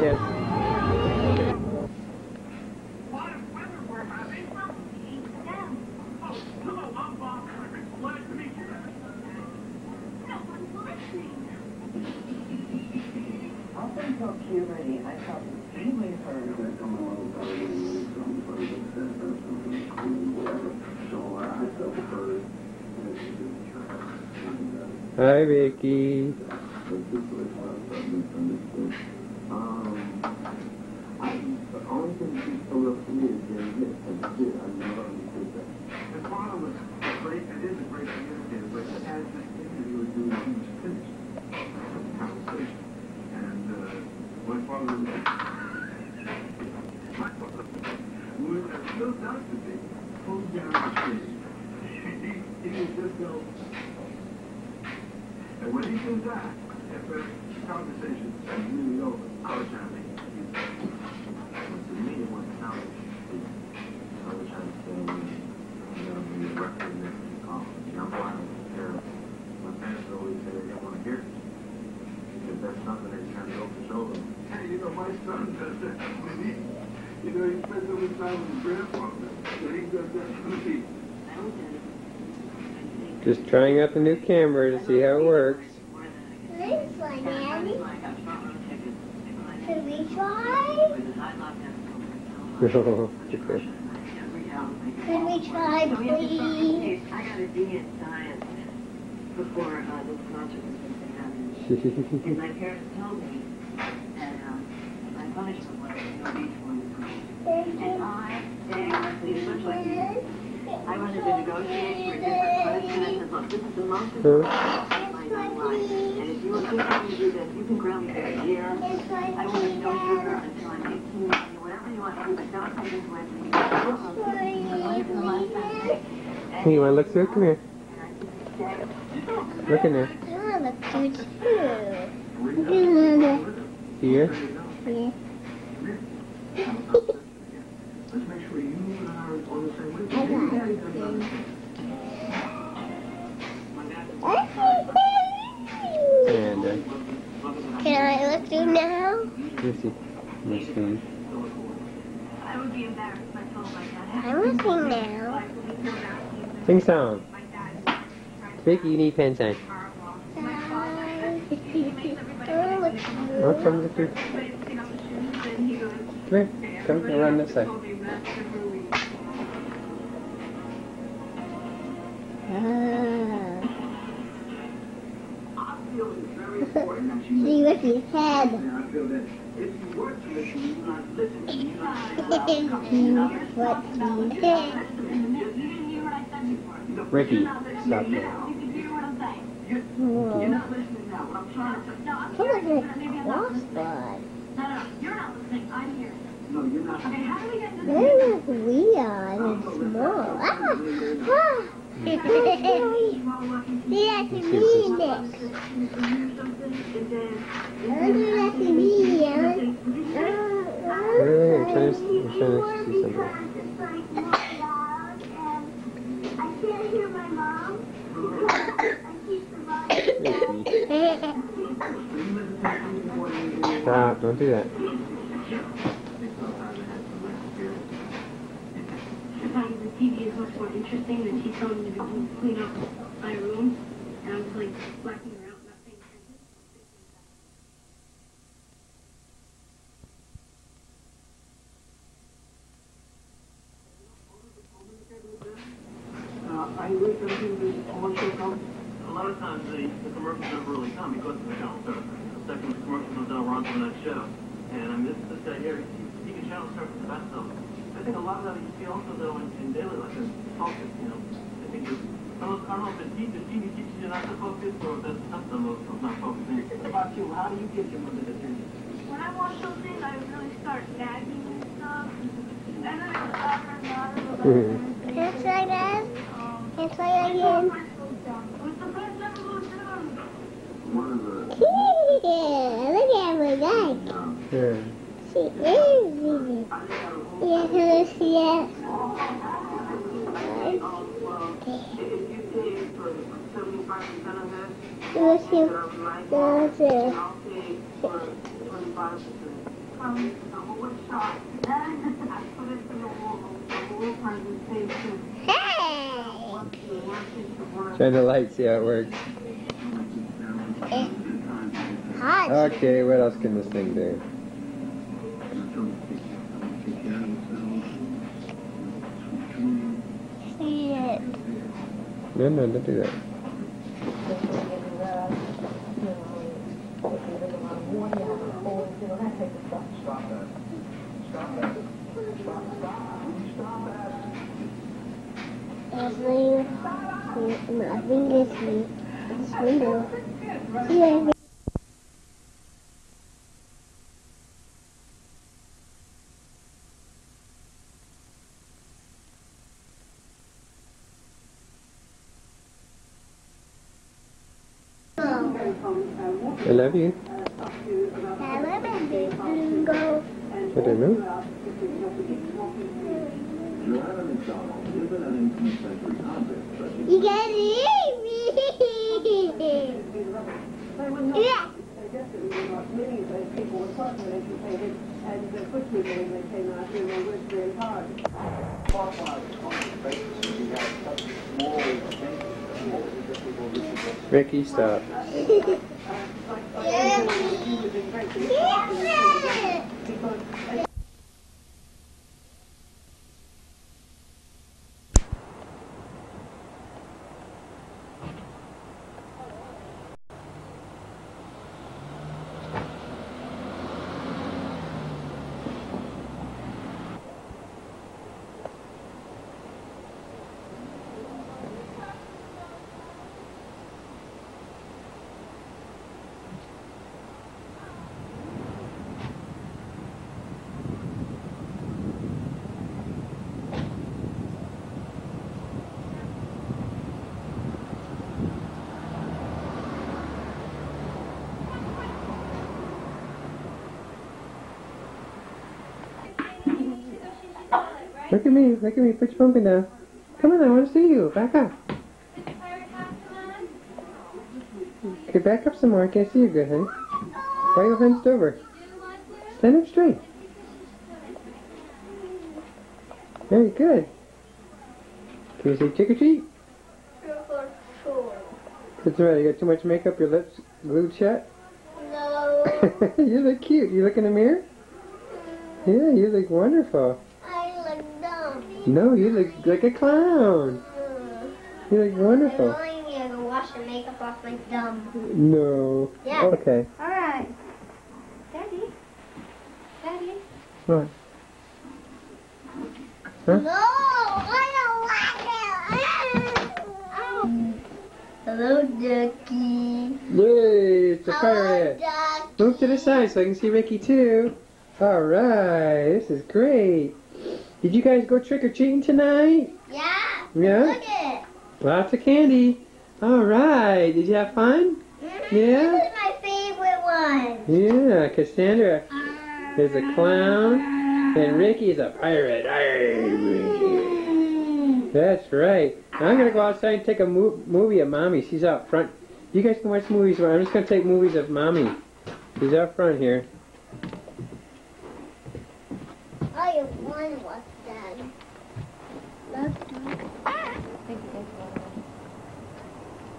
Yeah. Up until puberty, I felt extremely hurt. Hi, Vicky. The father was great, and a great communicator, but as this interview was due, he was finished. Conversation. And, uh, my father was, my father was, and still to down the street. He, he would just and when he did that, after the conversation was really over, Just trying out the new camera to see how it works. This one, Daddy. Should we try? okay. Could we try, please? I got a D in science before uh, this concert was supposed to. And my parents told me that um, my punishment was one. And I, being roughly much like you, I wanted to negotiate for a different punishment. I said, look, this is the most important my life. And if you to do this, you can ground me for a year. I will have no sugar until I'm 18. You you want to do, but don't take it away from me. The last time. Hey, you want to look through? Come here. Look in there. Oh, that's cute too. Here. Yeah. Let's make sure you and I are on the same I wavelength. And, uh, Can I look through now? let me see. My screen. I would be embarrassed if I told my dad. I'm looking now. Sing song. Vicky, you need pen sign. Oh, look come look through. Come here. Come around this side. Ah. I feel it's very important that you See with his head. And I feel that if you were to listen, you would not listen to me. what he said. Ricky, stop that. You're Whoa. not listening now. What I'm trying to say. He looks like. No, no, you're not listening. I'm here. No, you're not. Okay, how do we get this? They're like weird and small. Ah! Ah! See, that's me next. I want to do that to me. I want- Wait, wait, wait, I'm trying to, I'm trying to see something. I can't hear my mom. Stop, don't do that. I thought the TV is much more interesting than he told me to clean up my room. And I was like blacking around, not paying attention. Uh, I read something that commercial come. A lot of times the, the commercials never really come because of the channel surf. The second the commercial comes out, we're on to the next show. And I mean, this, this guy here, he, he can channel surf the best of them. I think a lot of that you see also though in, in daily life is focus, you know. I think there's, I don't, I don't know if the TV, the TV teaches you not to focus or if that's not them of, of not focusing. What about you? How do you get your mother's attention? When I watch those things, I really start nagging and stuff. And then I stop her not Mhm. Can I try that? Um, Can I try that again? What's the best ever goes down? One of the, Yeah, look at my guy. Yeah. She is. Yeah, yes. It was him. That's it. I'll pay for 25%. from the wood. I put it in the wall. The wall presentation. Hey! Turn the lights, see how it works. Hot. Okay, what else can this thing do? See it. No, no, don't do that. Nothing. Nothing is me. It's window. Yeah. I love you. Go. I don't know. Joanna McDonald is an 18th century convict, but she You can eat me. Yeah. Many of those people were quite well educated and Ricky, stop. Look at me, look at me, put your pumpkin down. Come on, I want to see you. Back up. Okay, back up some more. I can't see you good, honey. Why are you hunched over? Stand up straight. Very good. Can you say trick or treat? The matter? You got too much makeup, your lips glued shut? No. you look cute. You look in the mirror? Yeah, you look wonderful. I look dumb. No, you look like a clown. Uh, you look wonderful. Remind me to wash the makeup off my dumb. No. Yeah. Okay. Alright. Daddy. Daddy. What? Huh? No, I don't like it. Oh. Hello, Ducky. Yay, it's a pirate. Ducky. Move to the side so I can see Ricky too. Alright, this is great. Did you guys go trick or treating tonight? Yeah. Yeah? Look at it. Lots of candy. Alright, did you have fun? Mhm. Yeah? This is my favorite one. Yeah, Cassandra uh, is a clown and uh, Ricky is a pirate. Arr, mm. That's right. I'm gonna go outside and take a mo- movie of mommy. She's out front. You guys can watch movies. but I'm just gonna take movies of mommy. She's out front here. I have one was done. Love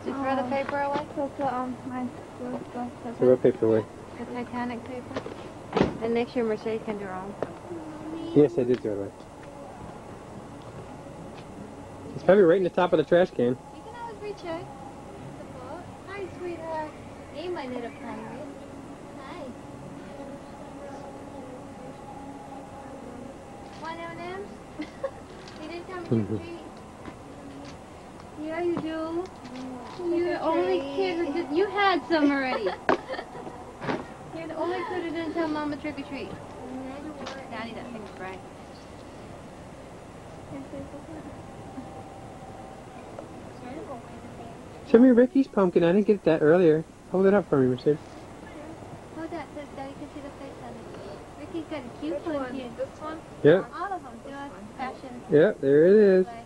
Did you throw the paper away? Throw the, um, my, the, the, So what paper away? the Titanic paper? And next year Mercedes can do her own. Yes, I did throw it away. It's probably right in the top of the trash can. You can always recheck the book. Hi, sweetheart. Hey, my little pirate. Hi. Want M&M's? you didn't come to the treat. Yeah, you do. You're the only kid who did. You had some already. You're the only kid who didn't tell Mama trick or treat. Daddy, that thing's bright. Show me Ricky's pumpkin. I didn't get that earlier. Hold it up for me, Mercedes. Hold that so Daddy can see the face on it. Ricky's got a cute one here. This one? Yep, All of them. Do a fashion. yep, there it is. Like,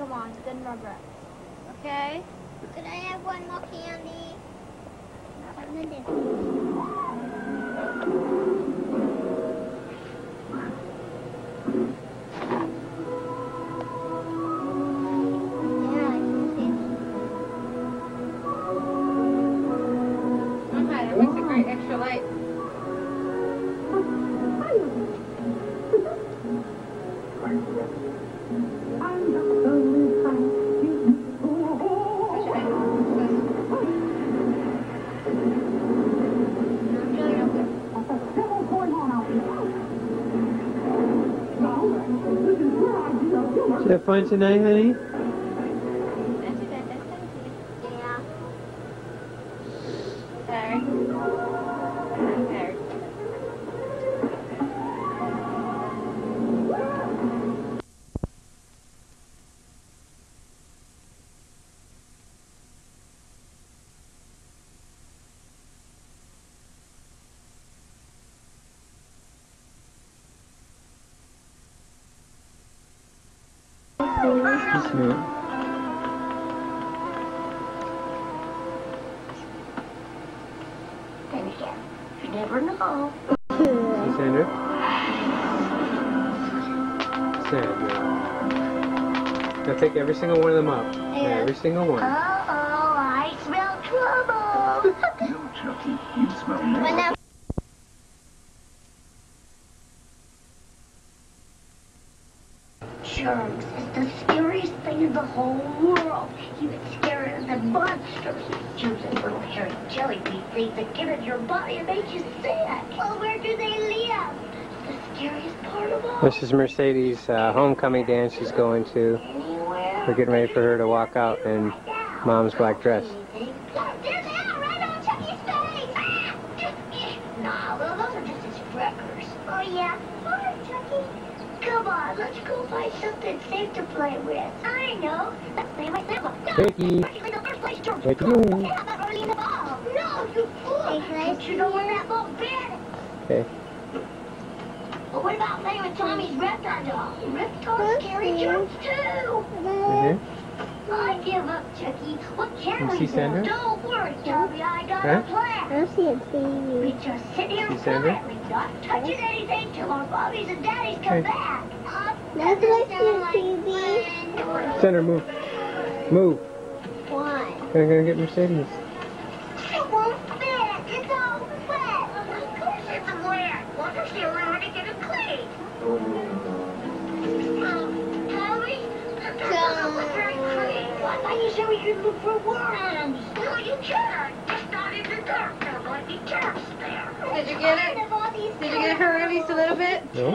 come on, then Rugrats. Okay. Could I have one more candy? Fun tonight, honey? Just a minute. You never know. See, Sandra? Sandra. Now take every single one of them up. Every single one. Uh-oh, I smell trouble. No, Chucky, you smell When nasty. I Germs is the scariest thing in the whole world. Even scarier than monsters. Germs are little hairy jellybean things that get in your body and make you sick. Well, where do they live? The scariest part of all. This is Mercedes' uh, homecoming dance she's going to. Anywhere. We're getting ready for her to walk out in mom's black dress. There's Anna right on Chucky's face. No, those are just his crackers. Yeah? All right, Chucky. Come on, let's go find something safe to play with. I know. Let's play with Simba. No, fool. Hey, Don't you know where that ball been? Okay. Well, what about playing with Tommy's Reptar doll? Reptars carry germs, too. Mm-hmm. I give up, Chucky. What can You we do? Sandra? Don't worry, Tommy. I got Huh? a plan. I see a baby. We just sit here See Sandra? quietly, not touching anything till our mommies and daddies come Hey. back. That's like your TV. Sandra, move. Move. Why? Gonna, gonna get Mercedes. I thought you said we could look for worms. No, you can't. It's not in the dark. There might be germs there. Did you get it? Did you get her at least a little bit? No?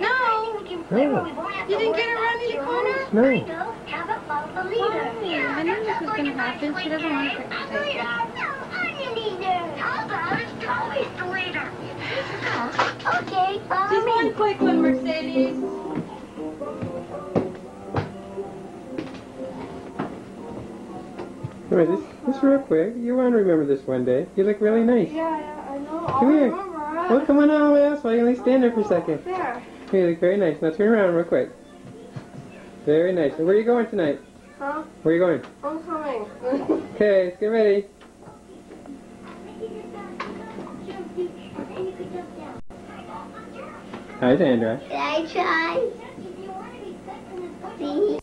No. No. You didn't get her around in the corner? No. How about follow the leader? Yeah, I knew this was gonna happen. She doesn't want to take it. How about it's Tommy's the leader? Okay, follow Just me. one quick one, Mercedes. Come here, this, this real quick. You want to remember this one day. You look really nice. Yeah, yeah, I know. Come here. Well, come on all the way out so I can stand there for a second. There. You look very nice. Now turn around real quick. Very nice. And where are you going tonight? Huh? Where are you going? I'm coming. Okay, let's get ready. Hi, Sandra. Did I try? See?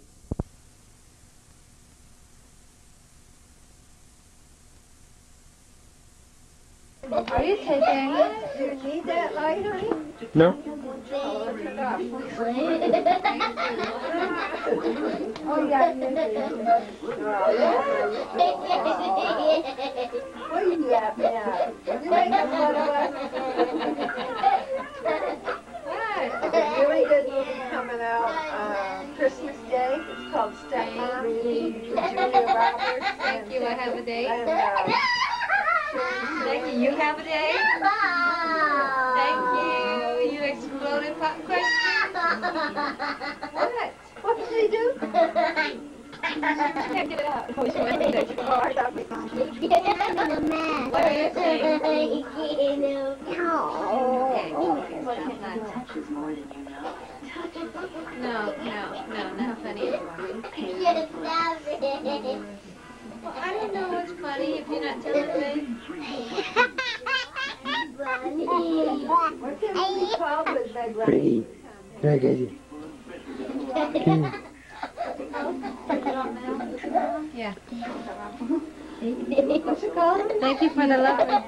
Are you taking? it? Do you need that light, honey? No? Oh, turn it off. Oh, yeah, you need it. What are you laughing at? You making fun of us? There's a really good movie coming out uh, Christmas Day. It's called Stepmom. Julia Roberts. Thank you. I have a date. And, uh, Thank you. You have a date. Thank you. You exploded popcorn. what? What did they do? Can't get it out. Oh, she went I thought we What are you saying? touches more than you know. No, no, no, not funny anymore. Just stop. Well, I don't know what's funny if you're not telling me. What's it called with Meg Ryan? Ricky. There, Yeah. What's it called? Thank you for the love.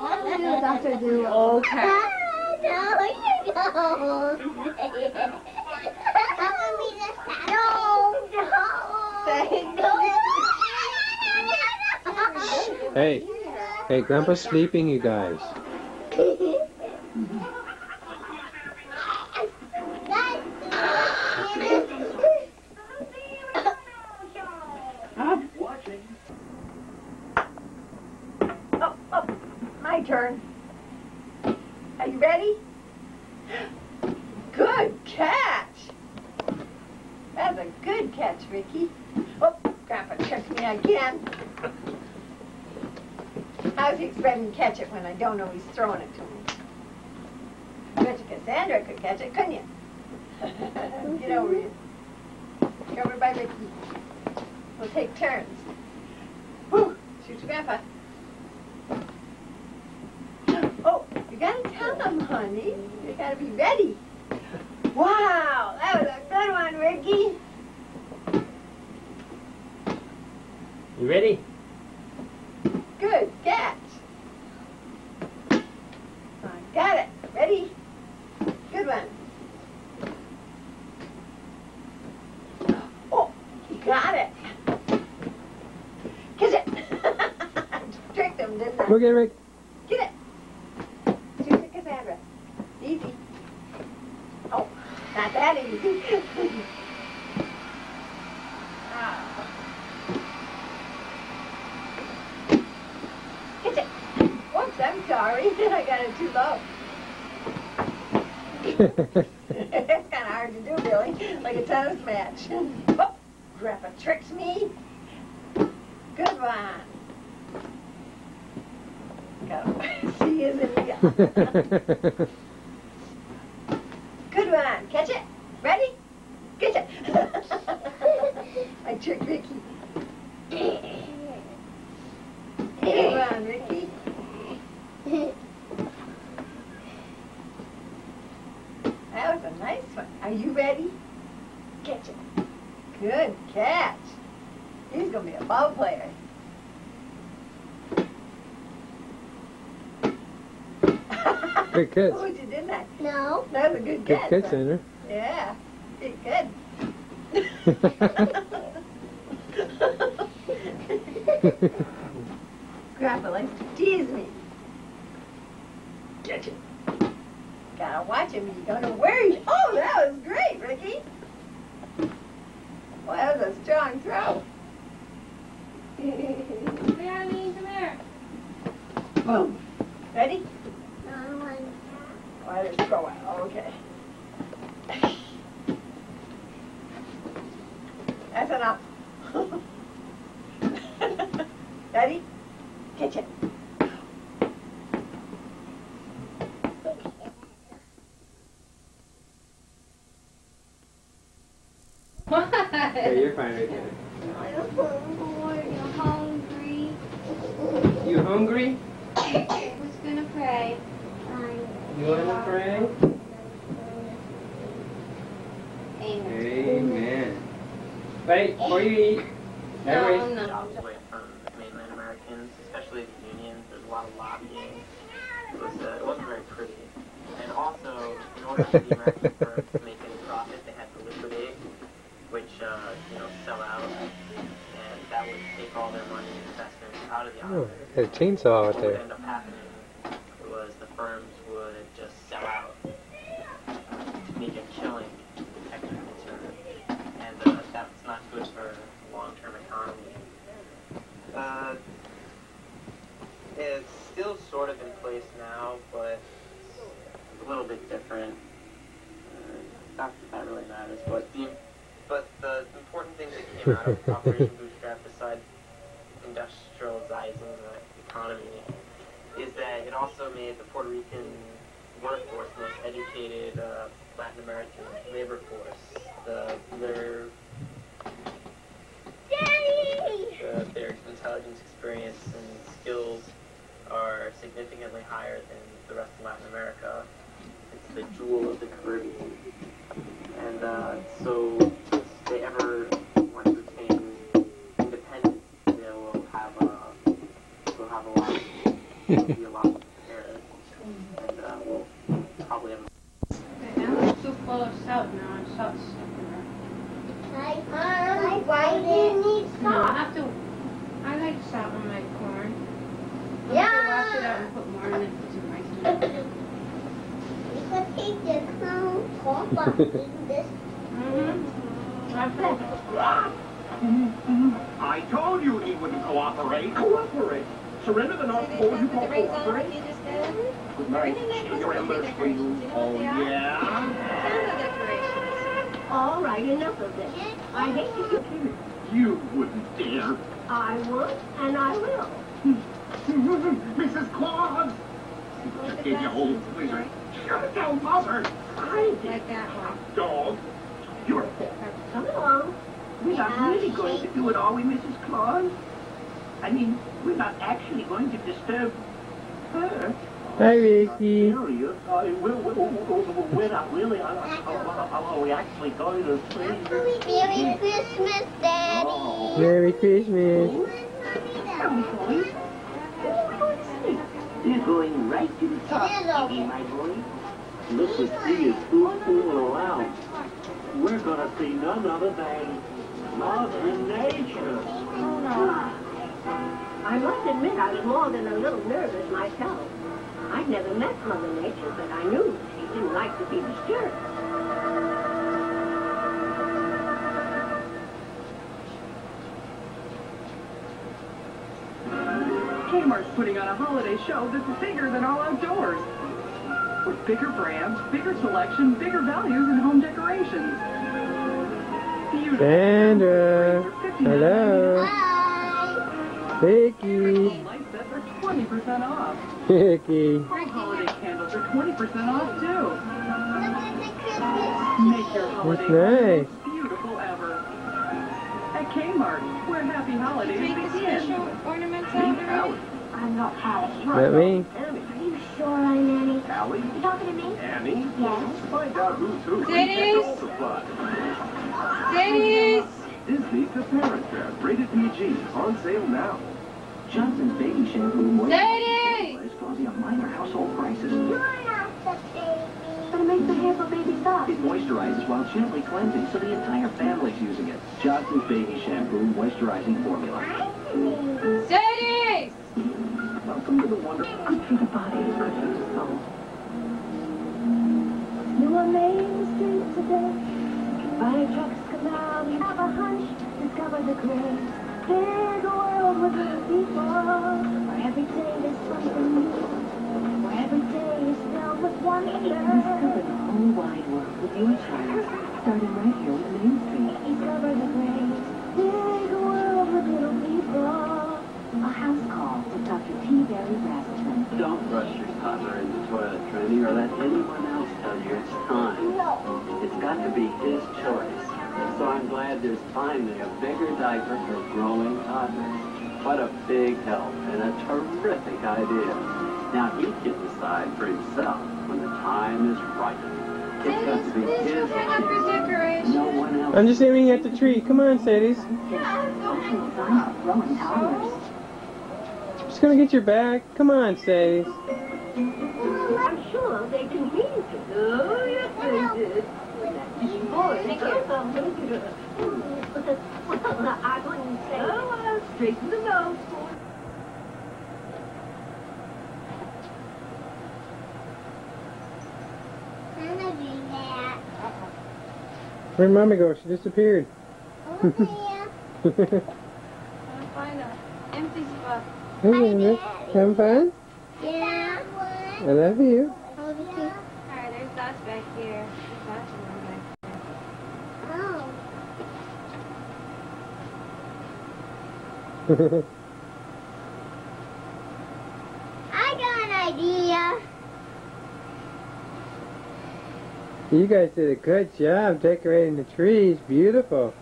What did the no. Hey. Hey, Grandpa's sleeping, you guys. Oh, oh, my turn. Are you ready? Good catch. That's a good catch, Ricky. Oh, Grandpa tricked me again. How's he expecting to catch it when I don't know he's throwing it to me? I bet you Cassandra could catch it, couldn't you? Get over here. Get over by Ricky. We'll take turns. Whew, shoot your grandpa. Oh, you gotta tell them, honey. You gotta be ready. Wow, that was a good one, Ricky. You ready? Good catch. I got it. Ready? Good one. Oh, you got it. Catch it. Tricked him, didn't I? Go get it, Rick. Get it. Shoot it, Cassandra. Easy. Oh, not that easy. Ah. Get it. Whoops, I'm sorry. I got it too low. it's kind of hard to do, really, like a tennis match. Oh, Grandpa tricks me. Good one. Go. See, isn't he? Good one. Catch it. Ready? Catch it. I tricked Ricky. Good one, Ricky. That was a nice one. Are you ready? Catch it. Good catch. He's going to be a ball player. Good catch. Fooled you, didn't I? No. That was a good Good catch. catch, huh? Sandra. Yeah. Did good. Grandpa likes to tease me. Catch it. Gotta watch him. You don't know where he. Oh, that was great, Ricky. Well, that was a strong throw. Leonie, come here. Boom. Ready? No, Well, let's throw it. Okay. That's enough. Ready? Catch it. You're fine right there. I'm bored. I'm hungry. You hungry? Who's gonna pray? You want to pray? Amen. Amen. Wait, before you eat, No, everybody, no. jobs away from mainland Americans, especially the union. There's a lot of lobbying. It was uh, it wasn't very pretty. And also, in order for the American firms to make any profit, they had to liquidate, which uh, you know sell out, and that would take all their money and investments out of the oh, island. got a chainsaw out What would there. end up happening was the firms would just sell out to make a killing, technical term, and uh, that's not good for the long-term economy. Uh, that's not good for long-term economy. Uh it's still sort of in place now, but a little bit different. Uh, fact that that really matters. But the but the important things that came out of Operation Bootstrap, besides industrializing the economy, is that it also made the Puerto Rican workforce the most educated uh, Latin American labor force. The their Daddy! the, their intelligence, experience, and skills are significantly higher than the rest of Latin America. It's the jewel of the Caribbean. And uh, so if they ever want to attain independence, they will have a, will have a lot, will be a lot prepared. And uh, we'll probably have I'm too full of salt now. I'm salt Hi, Mom. Why do you need No, I have to. I like salt on my corn. I Yeah. have to wash it out and put more in it to some rice. You could take the cone top off in this. Mm-hmm. I told you he wouldn't cooperate. Cooperate? Surrender the North Pole, you call cooperate? Good night. Your embers for you. Oh, yeah? All right, enough of this. I hate to keep you. You wouldn't dare. I would, and I will. Mrs. Claus! Just gave you a whole blizzard. Shut it down, Mother! I did. like that one. Dog. You're a Come along. We're not really going to do it, are we, Mrs. Claus? I mean, we're not actually going to disturb her. Hi, Ricky. Serious? I will, uh, we're, we're not really. Are, are, are we actually going to see? Merry Christmas, Daddy. Merry Christmas. Are we going? Where are we going to see? We're going right to the top, It is over. Iggy, my boy. Look to see is who's fooling around. We're going to see none other than Mother Nature. I must admit I was more than a little nervous myself. I'd never met Mother Nature, but I knew she didn't like to be disturbed. Kmart's putting on a holiday show that's bigger than all outdoors. With bigger brands, bigger selection, bigger values in home decorations. Beautiful. Sandra. Hello. Bye. Vicky. Light sets are 20% off. Vicky. All holiday candles are 20% off too. Look at the Christmas Make your holiday nice. beautiful ever. At Kmart, where happy holidays Make begin. special ornaments out of Allie. I'm not Alice. Not me. Are you sure I'm Annie? Allie? You talking to me? Annie? Yes. Find out who's who. Dennis? All the fun. Dennis! Disney The Parent Trap, rated PG, on sale now. Johnson's baby shampoo Daddy! is causing a minor household crisis. You're not the baby. But it makes the hair for baby soft. It moisturizes while gently cleansing, so the entire family's using it. Johnson's baby shampoo moisturizing formula. Dennis! Welcome to the wonder. Good for the body, good for the soul. New on Main Street today. Fire trucks come out, you have a hunch, discover the great. Big world with little people, where every day is something new. Where every day is filled with wonder. Discover the whole wide world with your child, starting right here on Main Street. Discover the great. Big world with little people. A house call with Dr. T. Berry Brazelton. Don't brush your toddler in the toilet, Trinity, or let anyone else tell you it's time. No. It's got to be his choice. So I'm glad there's finally a bigger diaper for growing toddlers. What a big help and a terrific idea. Now he can decide for himself when the time is right. It's to be his Hang up your choice. decoration. No one else. I'm just aiming at the tree. Come on, Sadie's. Special design for. Just gonna get your bag. Come on, Sadie's. I'm sure they can hear you. Oh, yes, they did. Boy, girls are looking at us. Well, I wouldn't say. Oh, well, straight to the nose. I'm gonna do. Where'd Mommy go? She disappeared. Over here. I'm gonna find an empty spot. Hey. Having fun? Yeah. I love you. Over here. Alright, there's dots back here. There's dots in there. I got an idea. you guys did a good job decorating the trees. Beautiful.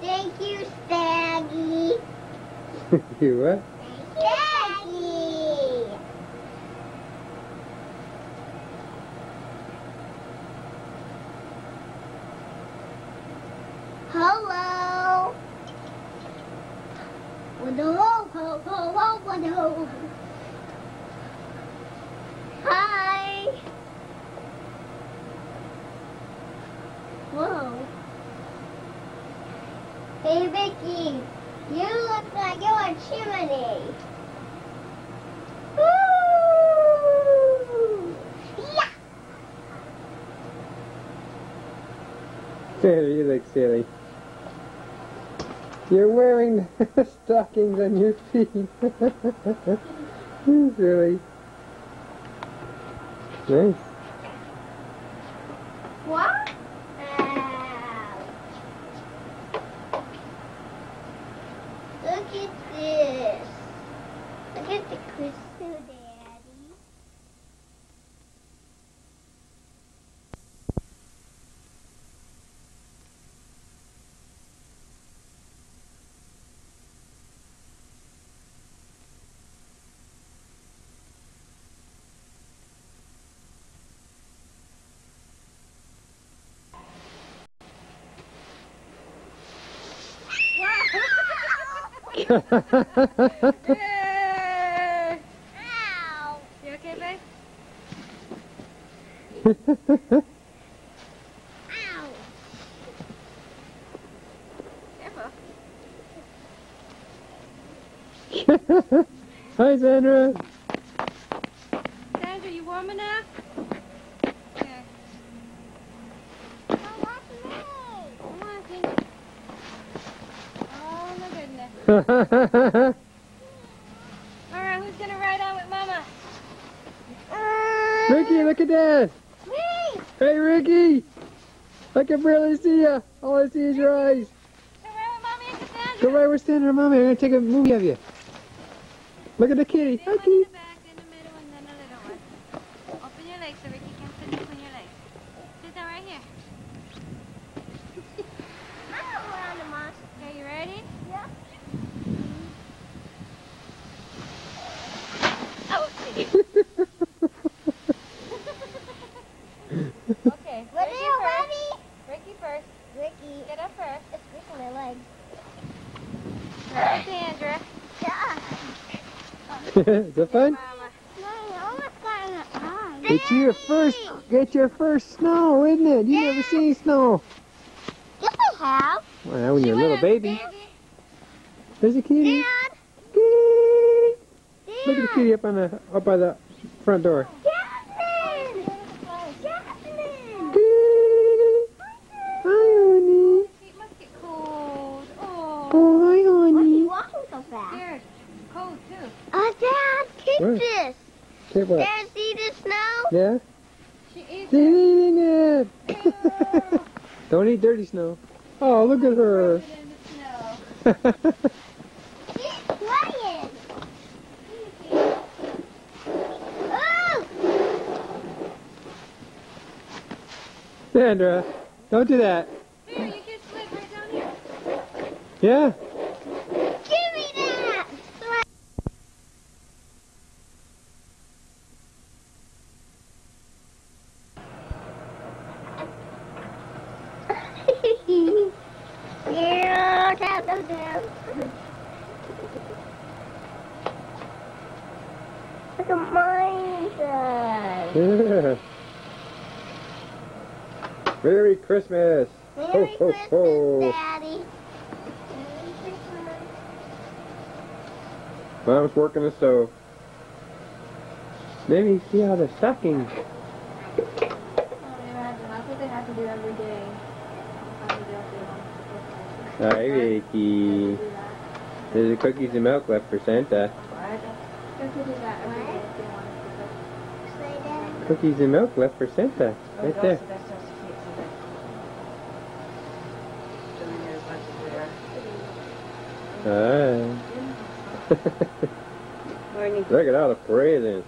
Thank you, Staggy. you what? Staggy. Hello. With the ho ho ho ho with the ho. Hi. Whoa. Hey Vicky, you look like you're a chimney. Woo! Yeah. Santa, you look silly. You're wearing stockings on your feet. you silly. Nice. What? Ow. Look at this. Look at the crystal, Daddy. Ow. You okay, babe? Ow. Careful. Hi. Sandra, you warm enough? Here. Oh, watch me. Come on, Sandra. Oh, my goodness. All right, who's going to ride on with Mama? Uh, Ricky, look at this. Me. Hey, Ricky. I can barely see you. All I see is your eyes. Go ride with Mommy and Cassandra. Go right where Sandra and Mommy going to take a movie of you. Look at the kitty. Hi, kitty. the back, in the middle, and then a little one. Open your legs so Ricky can sit between your legs. Sit down right here. I don't want the monster. Okay, you ready? Yeah. Okay. What Ricky are you first. ready? Ricky first. Ricky. Get up first. It's squishing my legs. Right with Sandra. Yeah. Is that fun? Mama. No, I almost got in the eye. It's your first, it's your first snow, isn't it? You never seen snow. Yes, I have. Well, when you're a little baby. There's a kitty. Dad. Kitty. Dad. Look at the kitty up on the up by the front door. Jasmine. Kitty. Hi, honey. It must get cold. Oh. Oh, hi, Why are you honey. walking so fast? Scared. Cold too. Oh, Dad, take Where? this. Okay, what? Dad, see the snow? Yeah? She She's eating it. Don't eat dirty snow. Oh, look at her. it in the snow. She's playing. Oh! Sandra, don't do that. Here, you can slip right down here. Yeah? Give me that! Yeah, tap them down. Look at mine. Yeah. Merry Christmas. Merry ho, Christmas, ho. Daddy. Merry Christmas. Mom's working the stove. Maybe see how the stockings. That's what they have to do every day. Hi, Ricky. There's a cookies and milk left for Santa. That. Cookies and milk left for Santa. Right there. Morning. Look at all the presents.